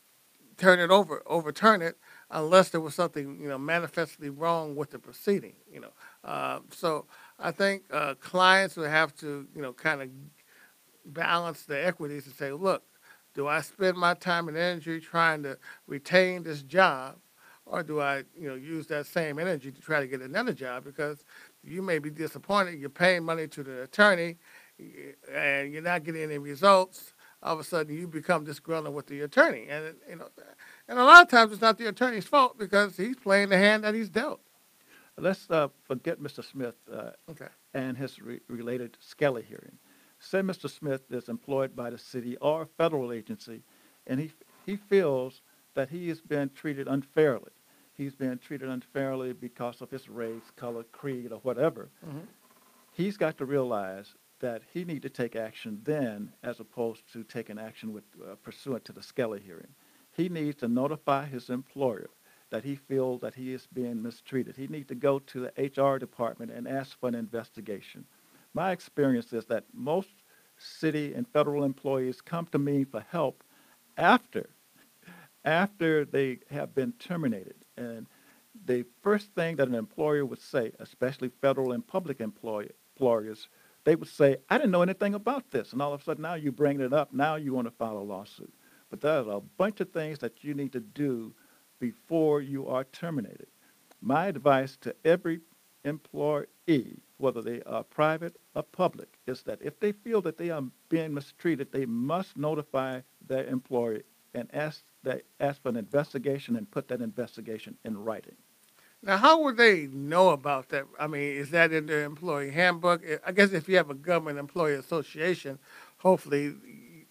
Speaker 2: turn it over, overturn it, unless there was something you know manifestly wrong with the proceeding. You know, uh, so I think uh, clients would have to you know kind of balance the equities and say, look, do I spend my time and energy trying to retain this job, or do I, you know, use that same energy to try to get another job? Because you may be disappointed. You're paying money to the attorney, and you're not getting any results. All of a sudden, you become disgruntled with the attorney, and you know, and a lot of times it's not the attorney's fault because he's playing the hand that he's dealt.
Speaker 3: Let's uh, forget Mr. Smith uh,
Speaker 2: Okay.
Speaker 3: and his re- related Skelly hearing. Say Mr. Smith is employed by the city or a federal agency, and he, he feels that he has been treated unfairly. He's been treated unfairly because of his race, color, creed, or whatever.
Speaker 2: Mhm.
Speaker 3: He's got to realize that he need to take action then as opposed to taking action with, uh, pursuant to the Skelly hearing. He needs to notify his employer that he feels that he is being mistreated. He needs to go to the HR department and ask for an investigation. My experience is that most city and federal employees come to me for help after after they have been terminated. And the first thing that an employer would say, especially federal and public employ- employers, they would say, I didn't know anything about this. And all of a sudden now you bring it up, now you want to file a lawsuit. But there's a bunch of things that you need to do before you are terminated. My advice to every employee, whether they are private or public, is that if they feel that they are being mistreated, they must notify their employer and ask, that, ask for an investigation and put that investigation in writing.
Speaker 2: Now, how would they know about that? I mean, is that in their employee handbook? I guess if you have a government employee association, hopefully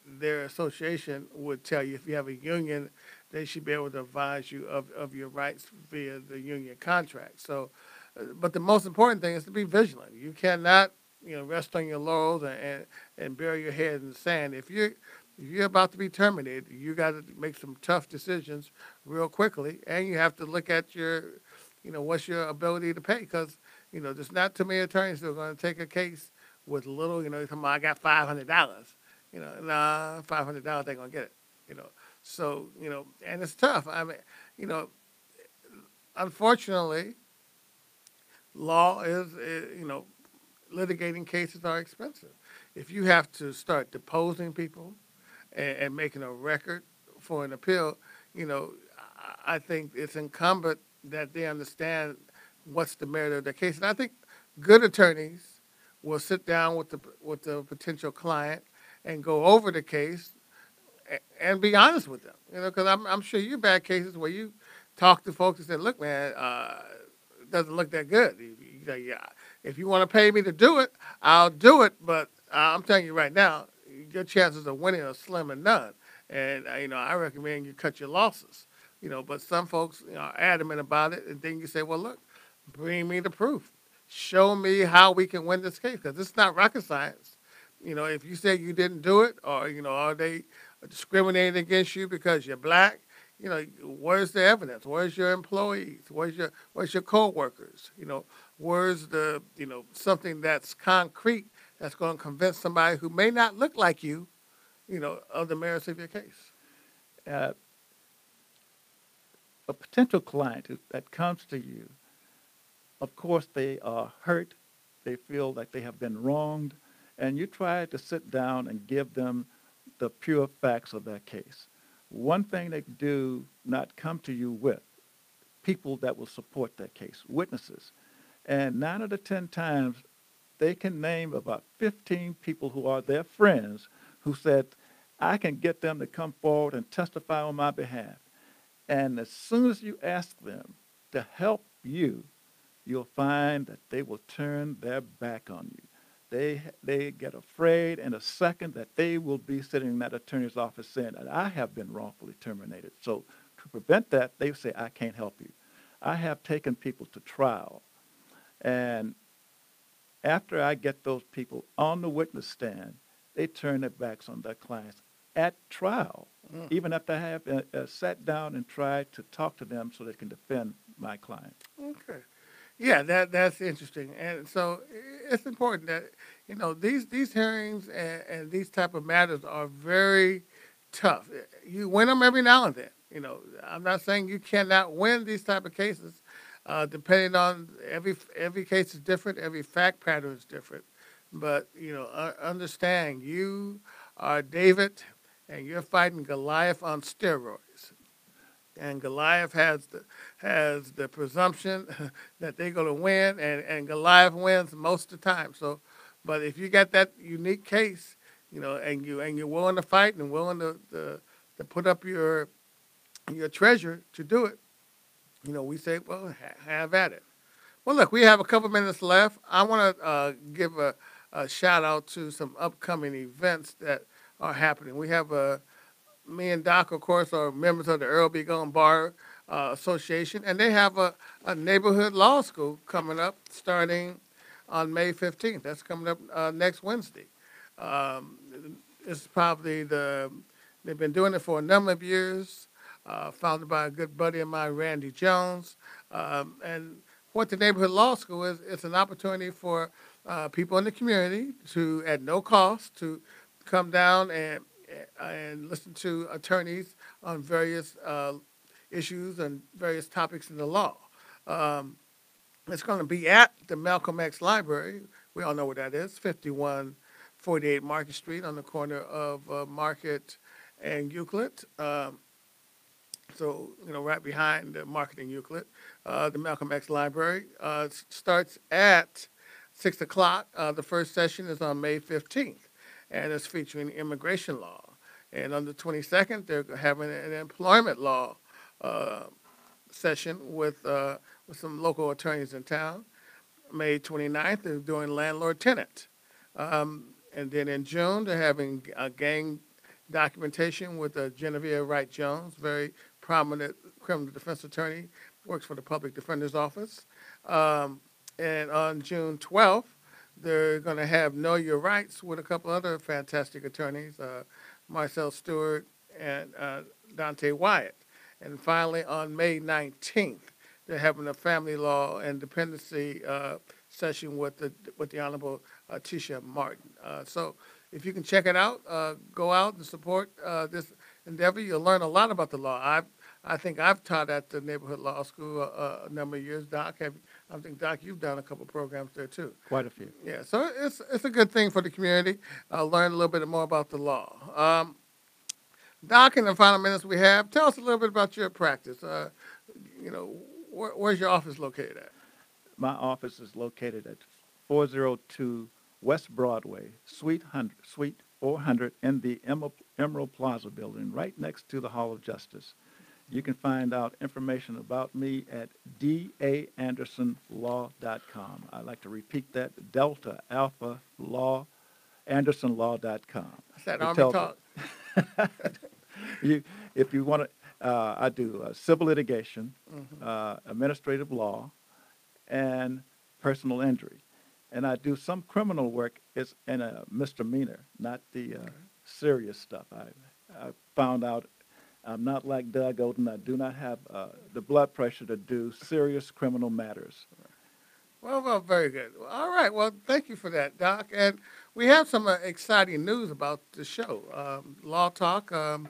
Speaker 2: their association would tell you if you have a union, they should be able to advise you of, of your rights via the union contract. So, uh, but the most important thing is to be vigilant. You cannot, you know, rest on your laurels and, and, and bury your head in the sand. If you're if you're about to be terminated, you got to make some tough decisions real quickly, and you have to look at your you know, what's your ability to pay? Because, you know, there's not too many attorneys that are going to take a case with little, you know, come on, I got $500. You know, nah, $500 they're going to get it, you know. So, you know, and it's tough. I mean, you know, unfortunately, law is, uh, you know, litigating cases are expensive. if you have to start deposing people and, and making a record for an appeal, you know, I think it's incumbent that they understand what's the merit of the case. And I think good attorneys will sit down with the with the potential client and go over the case and be honest with them. You know, because I'm I'm sure you've had cases where you talk to folks and said, "Look, man, uh, it doesn't look that good." You, yeah, if you want to pay me to do it, I'll do it. But I'm telling you right now, your chances of winning are slim and none. And uh, you know, I recommend you cut your losses. You know, but some folks you know, are adamant about it, and then you say, "Well, look, bring me the proof. Show me how we can win this case, because it's not rocket science." You know, if you say you didn't do it, or you know, are they discriminating against you because you're black? You know, where's the evidence? Where's your employees? Where's your where's your coworkers? You know, where's the you know something that's concrete that's going to convince somebody who may not look like you, you know, of the merits of your case?
Speaker 3: Uh, a potential client that comes to you, of course, they are hurt. They feel like they have been wronged, and you try to sit down and give them the pure facts of their case. One thing they do not come to you with people that will support their case, witnesses. And nine out of 10 times, they can name about 15 people who are their friends who said, I can get them to come forward and testify on my behalf. And as soon as you ask them to help you, you'll find that they will turn their back on you. They, they get afraid in a second that they will be sitting in that attorney's office saying that I have been wrongfully terminated. So to prevent that, they say, I can't help you. I have taken people to trial. And after I get those people on the witness stand, they turn their backs on their clients at trial,
Speaker 2: Mm.
Speaker 3: even after I have uh, uh, sat down and tried to talk to them so they can defend my client.
Speaker 2: Okay. Yeah, that that's interesting, and so it's important that you know these these hearings and, and these type of matters are very tough. You win them every now and then. You know, I'm not saying you cannot win these type of cases, uh, depending on every every case is different, every fact pattern is different. But you know, uh, understand you are David, and you're fighting Goliath on steroids and Goliath has the has the presumption <laughs> that they're going to win, and, and Goliath wins most of the time. So, but if you got that unique case, you know, and you and you're willing to fight and willing to to, to put up your your treasure to do it, you know, we say, well, ha- have at it. Well, look, we have a couple minutes left. I want to uh, give a, a shout out to some upcoming events that are happening. We have a me and Doc, of course, are members of the Earl B. Gilliam Bar uh, Association, and they have a, a neighborhood law school coming up starting on May 15th. That's coming up uh, next Wednesday. Um, it's probably the, they've been doing it for a number of years, uh, founded by a good buddy of mine, Randy Jones. Um, and what the neighborhood law school is, it's an opportunity for uh, people in the community to, at no cost, to come down and and listen to attorneys on various uh, issues and various topics in the law. Um, it's going to be at the Malcolm X Library. We all know where that is, 5148 Market Street on the corner of uh, Market and Euclid. Um, so, you know, right behind the Market and Euclid. Uh, the Malcolm X Library uh, starts at 6 o'clock. Uh, the first session is on May 15th and it's featuring immigration law. And on the 22nd, they're having an employment law uh, session with, uh, with some local attorneys in town. May 29th, they're doing landlord tenant. Um, and then in June, they're having a gang documentation with uh, Genevieve Wright Jones, very prominent criminal defense attorney, works for the public defender's office. Um, and on June 12th, they're going to have Know Your Rights with a couple other fantastic attorneys, uh, Marcel Stewart and uh, Dante Wyatt. And finally, on May 19th, they're having a family law and dependency uh, session with the with the Honorable uh, Tisha Martin. Uh, so, if you can check it out, uh, go out and support this endeavor. You'll learn a lot about the law. I've I think I've taught at the neighborhood law school uh, a number of years. Doc, have, I think Doc, you've done a couple programs there too.
Speaker 3: Quite a few.
Speaker 2: Yeah, so it's it's a good thing for the community. Uh, learn a little bit more about the law. Um, Doc, in the final minutes we have, tell us a little bit about your practice. Uh, you know, where, where's your office located at?
Speaker 3: My office is located at 402 West Broadway, Suite 100, Suite 400, in the Emerald Plaza building, right next to the Hall of Justice. You can find out information about me at daandersonlaw.com. I'd like to repeat that, Delta Alpha Law, AndersonLaw.com.
Speaker 2: Is that Army
Speaker 3: tells-
Speaker 2: talk? <laughs>
Speaker 3: you, if you want to, uh, I do uh, civil litigation,
Speaker 2: Mm-hmm.
Speaker 3: uh, administrative law, and personal injury. And I do some criminal work. It's in a misdemeanor, not the uh, serious stuff. I, I found out I'm not like Doug Oden. I do not have uh, the blood pressure to do serious criminal matters.
Speaker 2: Well, well, very good. All right. Well, thank you for that, Doc. And we have some uh, exciting news about the show, um, Law Talk. Um,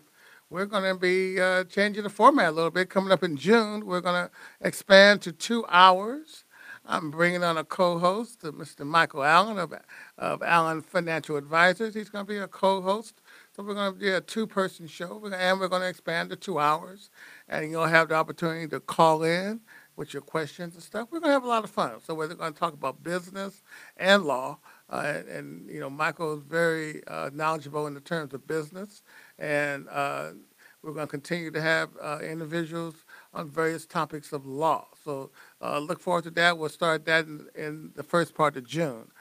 Speaker 2: we're going to be uh, changing the format a little bit. Coming up in June, we're going to expand to two hours. I'm bringing on a co-host, uh, Mr. Michael Allen of, of Allen Financial Advisors. He's going to be a co-host. So we're going to do a two-person show, and we're going to expand to two hours. And you'll have the opportunity to call in with your questions and stuff. We're going to have a lot of fun. So we're going to talk about business and law. Uh, and, and, you know, Michael is very uh, knowledgeable in the terms of business. And uh, we're going to continue to have uh, individuals on various topics of law. So uh, look forward to that. We'll start that in, in the first part of June.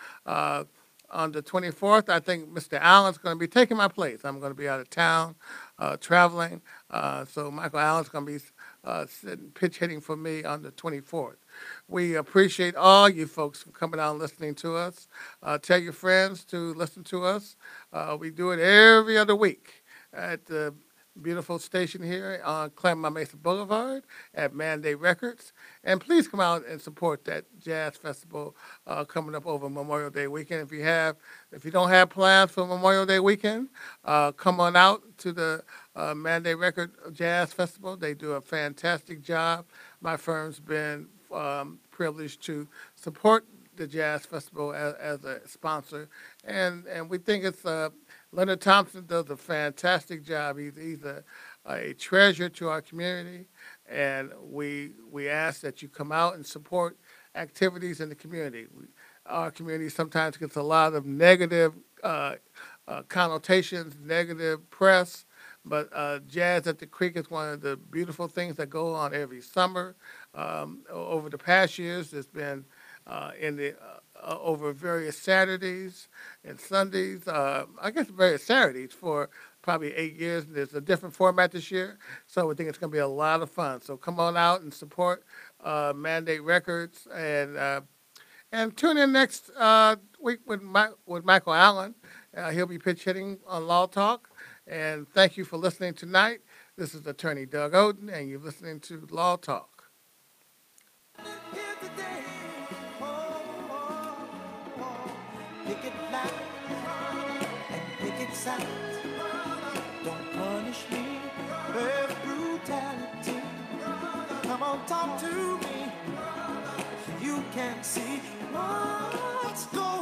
Speaker 2: On the 24th, I think Mr. Allen's going to be taking my place. I'm going to be out of town, uh, traveling. Uh, so Michael Allen's going to be uh, sitting, pitch hitting for me on the 24th. We appreciate all you folks for coming out and listening to us. Uh, tell your friends to listen to us. Uh, we do it every other week at the beautiful station here on Clairemont Mesa Boulevard at Mandate Records. And please come out and support that jazz festival uh, coming up over Memorial Day weekend. If you have, if you don't have plans for Memorial Day weekend, uh, come on out to the uh, Mandate Record Jazz Festival. They do a fantastic job. My firm's been um, privileged to support the Jazz Festival as, as a sponsor, and and we think it's uh, Leonard Thompson does a fantastic job. He's he's a, a treasure to our community, and we we ask that you come out and support activities in the community. We, our community sometimes gets a lot of negative uh, uh, connotations, negative press, but uh, Jazz at the Creek is one of the beautiful things that go on every summer. Um, over the past years, it's been uh, in the uh, over various Saturdays and Sundays. Uh, I guess various Saturdays for probably eight years. There's a different format this year, so we think it's going to be a lot of fun. So come on out and support uh, Mandate Records and uh, and tune in next uh, week with Mi- with Michael Allen. Uh, he'll be pitch hitting on Law Talk. And thank you for listening tonight. This is Attorney Doug Oden, and you're listening to Law Talk.
Speaker 1: Pick it loud and pick it sound. Don't punish me with brutality. Come on, talk to me. You can see what's going